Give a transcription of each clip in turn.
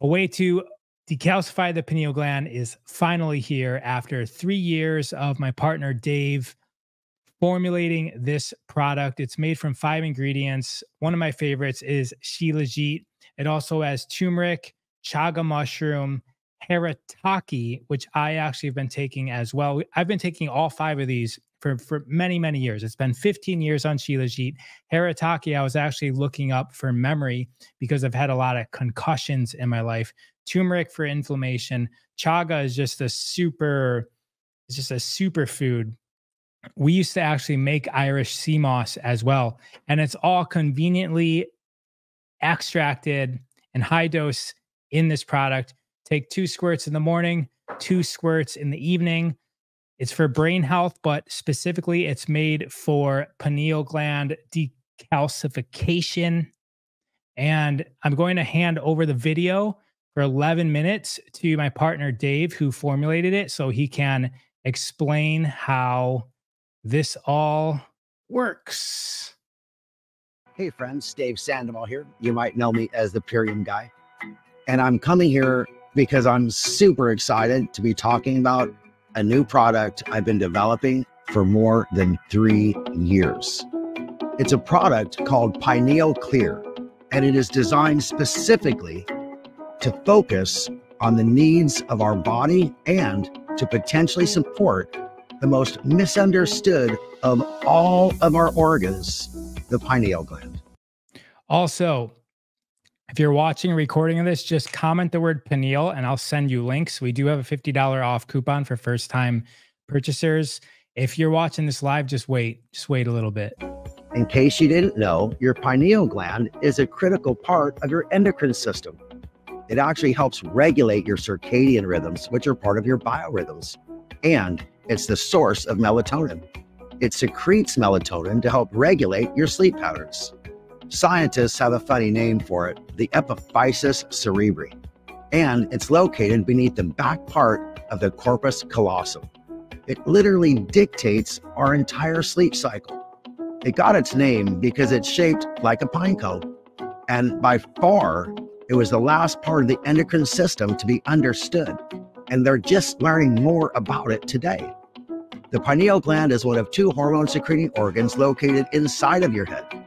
A way to decalcify the pineal gland is finally here after three years of my partner Dave formulating this product. It's made from five ingredients. One of my favorites is Shilajit. It also has turmeric, chaga mushroom, Haritaki, which I actually have been taking as well. I've been taking all five of these for, for many, many years. It's been 15 years on Shilajit. Haritaki, I was actually looking up for memory because I've had a lot of concussions in my life. Turmeric for inflammation. Chaga is just a super, it's just a super food. We used to actually make Irish sea moss as well. And it's all conveniently extracted and high dose in this product. Take two squirts in the morning, two squirts in the evening. It's for brain health, but specifically, it's made for pineal gland decalcification. And I'm going to hand over the video for 11 minutes to my partner, Dave, who formulated it, so he can explain how this all works. Hey, friends, Dave Sandoval here. You might know me as the Purium Guy. And I'm coming here because I'm super excited to be talking about a new product I've been developing for more than three years. It's a product called Pineal Clear, and it is designed specifically to focus on the needs of our body and to potentially support the most misunderstood of all of our organs, the pineal gland. Also, if you're watching a recording of this, just comment the word pineal and I'll send you links. We do have a $50 off coupon for first time purchasers. If you're watching this live, just wait, just wait a little bit. In case you didn't know, your pineal gland is a critical part of your endocrine system. It actually helps regulate your circadian rhythms, which are part of your biorhythms. And it's the source of melatonin. It secretes melatonin to help regulate your sleep patterns. Scientists have a funny name for it the epiphysis cerebri, and it's located beneath the back part of the corpus callosum. It literally dictates our entire sleep cycle. It got its name because it's shaped like a pine cone, and by far, it was the last part of the endocrine system to be understood, and they're just learning more about it today. The pineal gland is one of two hormone secreting organs located inside of your head.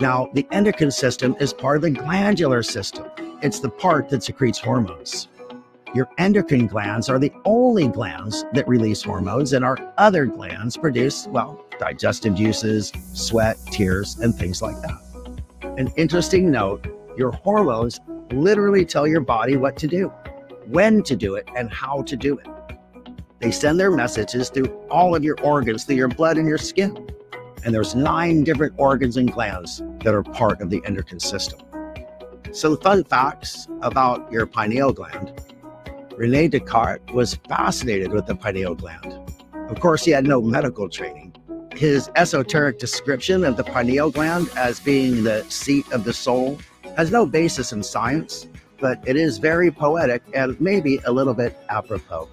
Now, the endocrine system is part of the glandular system. It's the part that secretes hormones. Your endocrine glands are the only glands that release hormones, and our other glands produce, well, digestive juices, sweat, tears, and things like that. An interesting note your hormones literally tell your body what to do, when to do it, and how to do it. They send their messages through all of your organs, through your blood and your skin. And there's nine different organs and glands that are part of the endocrine system. Some fun facts about your pineal gland. Rene Descartes was fascinated with the pineal gland. Of course, he had no medical training. His esoteric description of the pineal gland as being the seat of the soul has no basis in science, but it is very poetic and maybe a little bit apropos.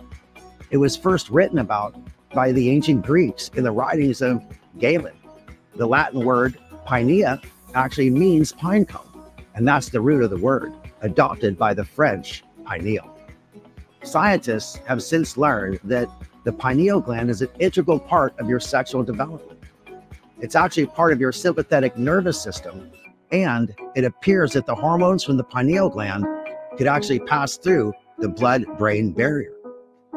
It was first written about by the ancient Greeks in the writings of Galen. The Latin word pinea actually means pine cone, and that's the root of the word, adopted by the French pineal. Scientists have since learned that the pineal gland is an integral part of your sexual development. It's actually part of your sympathetic nervous system, and it appears that the hormones from the pineal gland could actually pass through the blood brain barrier.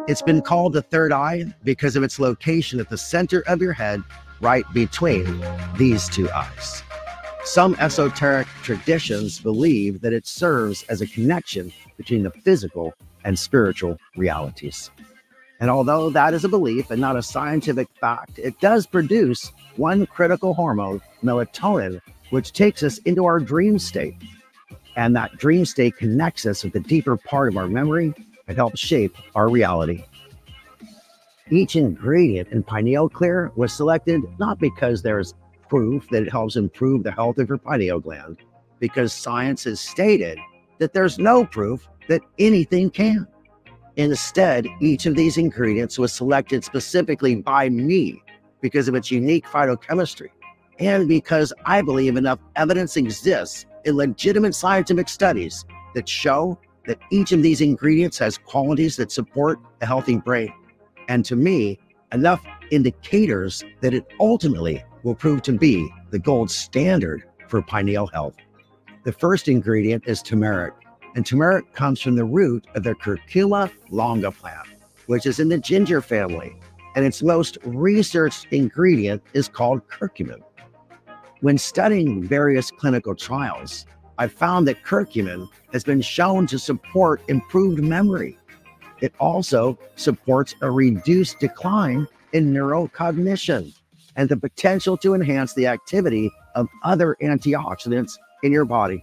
It's been called the third eye because of its location at the center of your head, right between these two eyes. Some esoteric traditions believe that it serves as a connection between the physical and spiritual realities. And although that is a belief and not a scientific fact, it does produce one critical hormone, melatonin, which takes us into our dream state. And that dream state connects us with the deeper part of our memory and helps shape our reality. Each ingredient in Pineal Clear was selected not because there's proof that it helps improve the health of your pineal gland, because science has stated that there's no proof that anything can. Instead, each of these ingredients was selected specifically by me because of its unique phytochemistry and because I believe enough evidence exists in legitimate scientific studies that show that each of these ingredients has qualities that support a healthy brain. And to me, enough indicators that it ultimately will prove to be the gold standard for pineal health. The first ingredient is turmeric, and turmeric comes from the root of the curcuma longa plant, which is in the ginger family, and its most researched ingredient is called curcumin. When studying various clinical trials, I found that curcumin has been shown to support improved memory. It also supports a reduced decline in neurocognition and the potential to enhance the activity of other antioxidants in your body.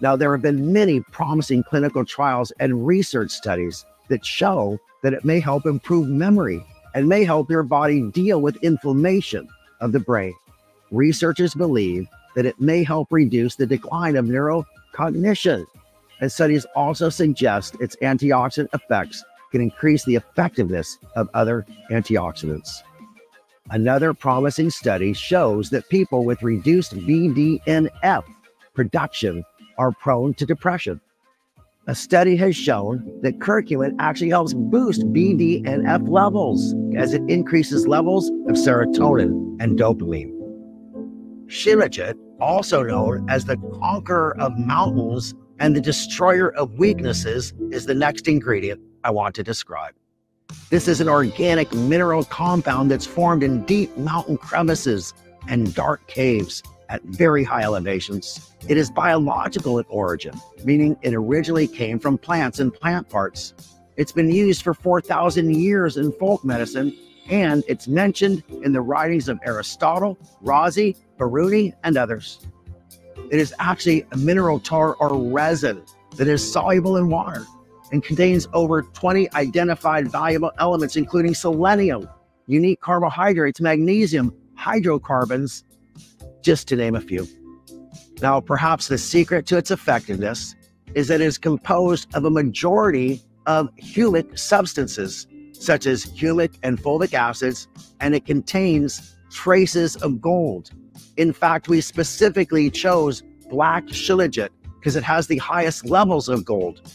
Now, there have been many promising clinical trials and research studies that show that it may help improve memory and may help your body deal with inflammation of the brain. Researchers believe that it may help reduce the decline of neurocognition. And studies also suggest its antioxidant effects can increase the effectiveness of other antioxidants. Another promising study shows that people with reduced BDNF production are prone to depression. A study has shown that curcumin actually helps boost BDNF levels as it increases levels of serotonin and dopamine. Shilajit, also known as the conqueror of mountains and the destroyer of weaknesses, is the next ingredient I want to describe. This is an organic mineral compound that's formed in deep mountain crevices and dark caves at very high elevations. It is biological in origin, meaning it originally came from plants and plant parts. It's been used for 4,000 years in folk medicine, and it's mentioned in the writings of Aristotle, Razi, Biruni, and others. It is actually a mineral tar or resin that is soluble in water and contains over 20 identified valuable elements, including selenium, unique carbohydrates, magnesium, hydrocarbons, just to name a few. Now, perhaps the secret to its effectiveness is that it is composed of a majority of humic substances, such as humic and fulvic acids, and it contains traces of gold. In fact, we specifically chose black shilajit because it has the highest levels of gold.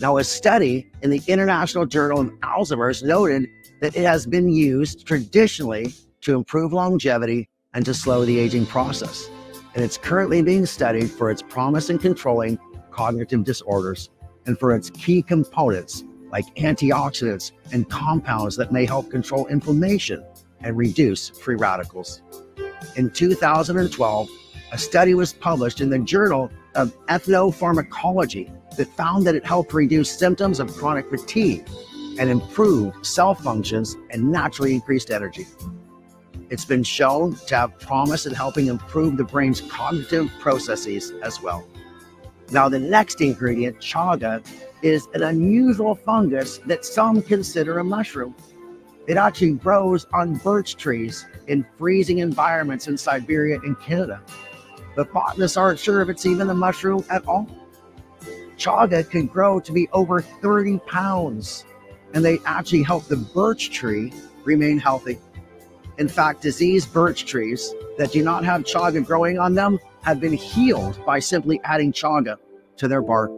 Now, a study in the International Journal of Alzheimer's noted that it has been used traditionally to improve longevity and to slow the aging process. And it's currently being studied for its promise in controlling cognitive disorders and for its key components like antioxidants and compounds that may help control inflammation and reduce free radicals. In 2012, a study was published in the Journal of Ethnopharmacology that found that it helped reduce symptoms of chronic fatigue and improve cell functions and naturally increased energy. It's been shown to have promise in helping improve the brain's cognitive processes as well. Now, the next ingredient, chaga, is an unusual fungus that some consider a mushroom. It actually grows on birch trees in freezing environments in Siberia and Canada. But botanists aren't sure if it's even a mushroom at all chaga can grow to be over 30 pounds, and they actually help the birch tree remain healthy. In fact, diseased birch trees that do not have chaga growing on them have been healed by simply adding chaga to their bark.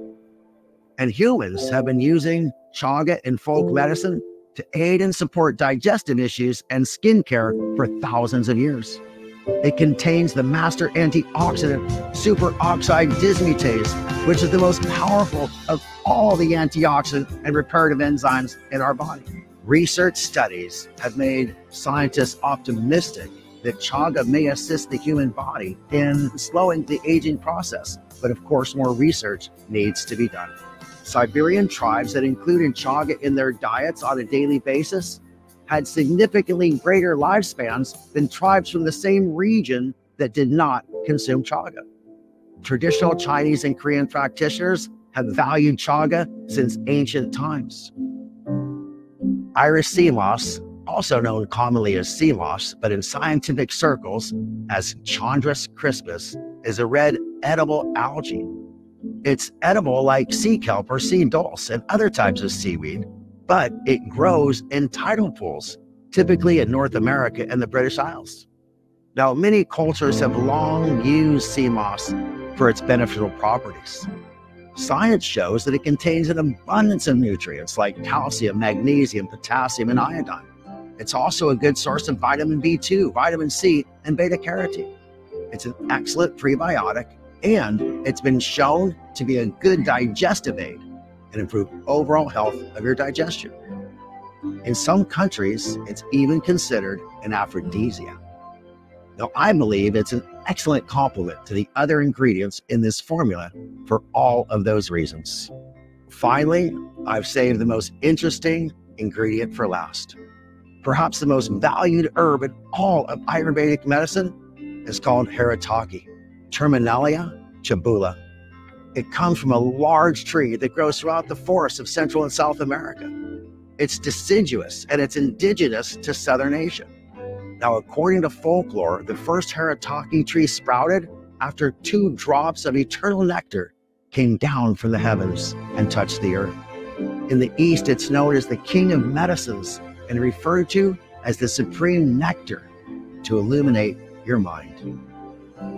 And humans have been using chaga in folk medicine to aid and support digestive issues and skincare for thousands of years. It contains the master antioxidant superoxide dismutase, which is the most powerful of all the antioxidant and reparative enzymes in our body. Research studies have made scientists optimistic that chaga may assist the human body in slowing the aging process. But of course, more research needs to be done. Siberian tribes that included chaga in their diets on a daily basis had significantly greater lifespans than tribes from the same region that did not consume chaga. Traditional Chinese and Korean practitioners have valued chaga since ancient times. Irish sea moss, also known commonly as sea moss, but in scientific circles as Chondrus crispus, is a red edible algae. It's edible like sea kelp or sea dulse and other types of seaweed, but it grows in tidal pools, typically in North America and the British Isles. Now, many cultures have long used sea moss for its beneficial properties. Science shows that it contains an abundance of nutrients like calcium, magnesium, potassium, and iodine. It's also a good source of vitamin B2, vitamin C, and beta carotene. It's an excellent prebiotic, and it's been shown to be a good digestive aid and improve overall health of your digestion. In some countries, it's even considered an aphrodisiac. Now, I believe it's an excellent complement to the other ingredients in this formula for all of those reasons. Finally, I've saved the most interesting ingredient for last. Perhaps the most valued herb in all of Ayurvedic medicine is called Haritaki, Terminalia chebula. It comes from a large tree that grows throughout the forests of Central and South America. It's deciduous and it's indigenous to Southern Asia. Now, according to folklore, the first Haritaki tree sprouted after two drops of eternal nectar came down from the heavens and touched the earth. In the East, it's known as the king of medicines and referred to as the supreme nectar to illuminate your mind.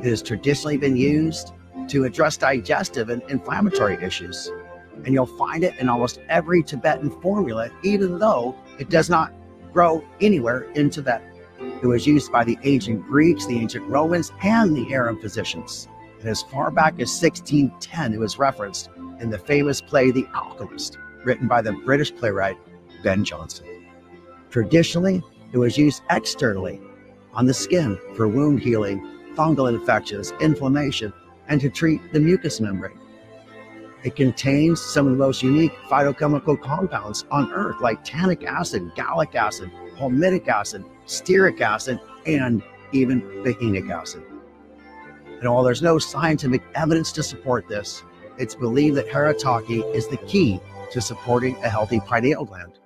It has traditionally been used to address digestive and inflammatory issues, and you'll find it in almost every Tibetan formula, even though it does not grow anywhere in Tibet. It was used by the ancient Greeks, the ancient Romans, and the Arab physicians. And as far back as 1610, it was referenced in the famous play The Alchemist, written by the British playwright Ben Jonson. Traditionally, it was used externally on the skin for wound healing, fungal infections, inflammation, and to treat the mucous membrane. It contains some of the most unique phytochemical compounds on Earth, like tannic acid, gallic acid, palmitic acid, stearic acid, and even behenic acid. And while there's no scientific evidence to support this, it's believed that haritaki is the key to supporting a healthy pineal gland.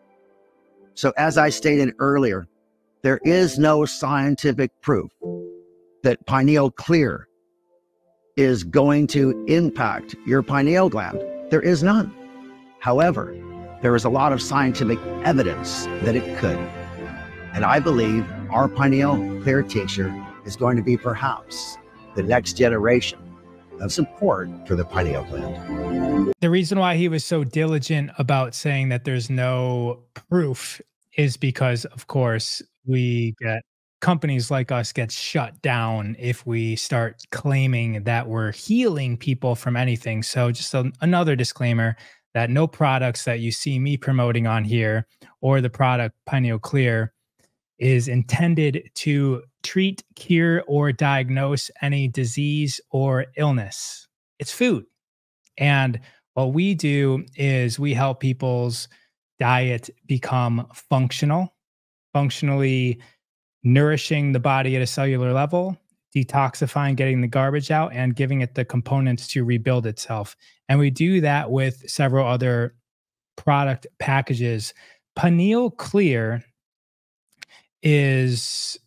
So, as I stated earlier, there is no scientific proof that pineal clear is going to impact your pineal gland. There is none. However, there is a lot of scientific evidence that it could. And I believe our pineal clear tincture is going to be perhaps the next generation of support for the pineal gland. The reason why he was so diligent about saying that there's no proof is because, of course, we get companies like us get shut down if we start claiming that we're healing people from anything. So, just a, another disclaimer that no products that you see me promoting on here or the product Pineal Clear is intended to treat, cure, or diagnose any disease or illness. It's food. And what we do is we help people's diet become functional, functionally nourishing the body at a cellular level, detoxifying, getting the garbage out, and giving it the components to rebuild itself. And we do that with several other product packages. Pineal Clear is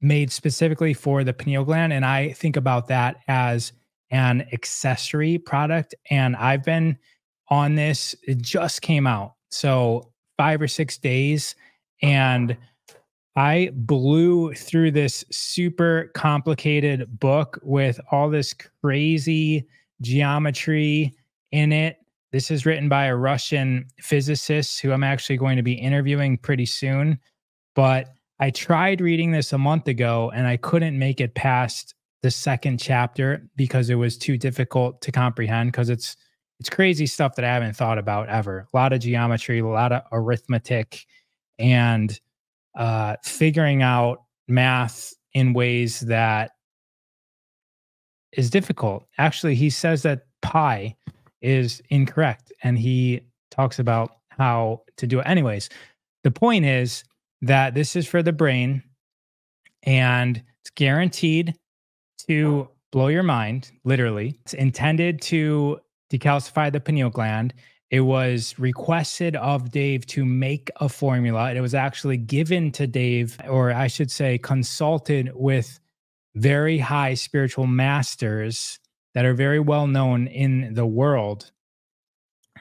made specifically for the pineal gland. And I think about that as an accessory product. And I've been on this, it just came out. So five or six days. And I blew through this super complicated book with all this crazy geometry in it. This is written by a Russian physicist who I'm actually going to be interviewing pretty soon. But I tried reading this a month ago and I couldn't make it past the second chapter because it was too difficult to comprehend because it's it's crazy stuff that I haven't thought about ever. A lot of geometry, a lot of arithmetic and uh figuring out math in ways that is difficult. Actually, he says that pi is incorrect and he talks about how to do it anyways. The point is that this is for the brain and it's guaranteed to blow your mind, literally. It's intended to decalcify the pineal gland. It was requested of Dave to make a formula. It was actually given to Dave, or I should say, consulted with very high spiritual masters that are very well known in the world.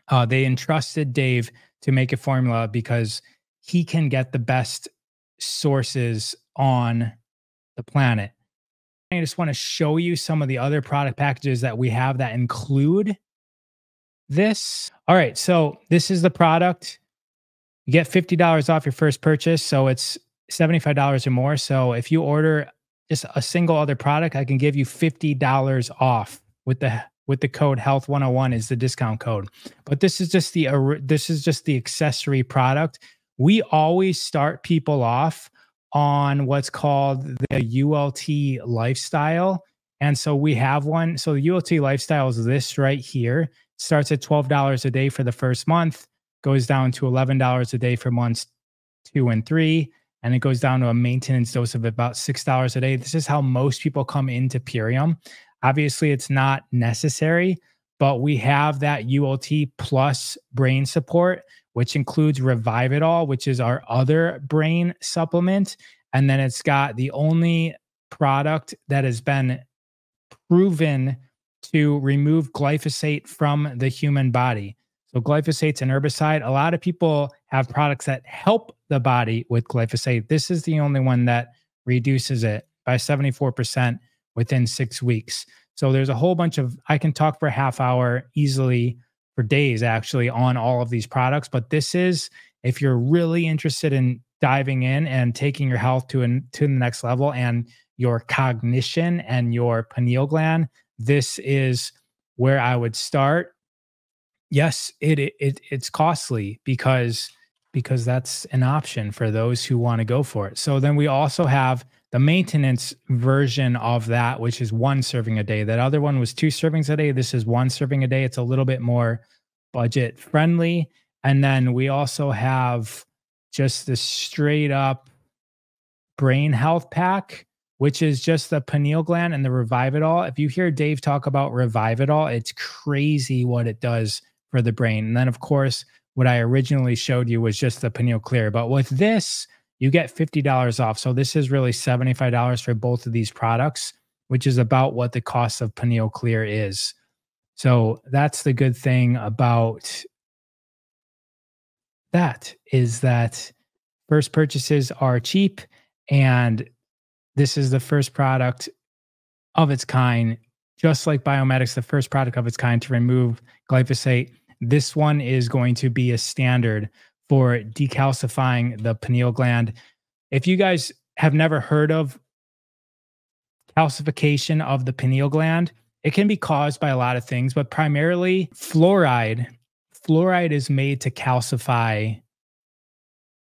Uh, they entrusted Dave to make a formula because he can get the best sources on the planet. I just want to show you some of the other product packages that we have that include this. All right. So this is the product. You get $50 off your first purchase. So it's $75 or more. So if you order just a single other product, I can give you $50 off with the with the code health 101 is the discount code. But this is just the this is just the accessory product. We always start people off on what's called the ULT lifestyle. And so we have one. So the ULT lifestyle is this right here. Starts at $12 a day for the first month, goes down to $11 a day for months two and three, and it goes down to a maintenance dose of about $6 a day. This is how most people come into Purium. Obviously, it's not necessary, but we have that ULT plus brain support, which includes Revive It All, which is our other brain supplement. And then it's got the only product that has been proven to remove glyphosate from the human body. So, glyphosate's an herbicide. A lot of people have products that help the body with glyphosate. This is the only one that reduces it by 74% within six weeks. So there's a whole bunch of, I can talk for a half hour easily for days actually on all of these products. But this is, if you're really interested in diving in and taking your health to, an, to the next level and your cognition and your pineal gland, this is where I would start. Yes, it, it it's costly because because that's an option for those who want to go for it. So then we also have the maintenance version of that, which is one serving a day. That other one was two servings a day. This is one serving a day. It's a little bit more budget friendly. And then we also have just the straight up brain health pack, which is just the pineal gland and the revive it all. If you hear Dave talk about revive it all, it's crazy what it does for the brain. And then, of course, what I originally showed you was just the pineal clear. But with this, you get $50 off. So this is really $75 for both of these products, which is about what the cost of Pineal Clear is. So that's the good thing about that is that first purchases are cheap and this is the first product of its kind just like Biome Medic's the first product of its kind to remove glyphosate this one is going to be a standard for decalcifying the pineal gland. If you guys have never heard of calcification of the pineal gland, it can be caused by a lot of things, but primarily fluoride. Fluoride is made to calcify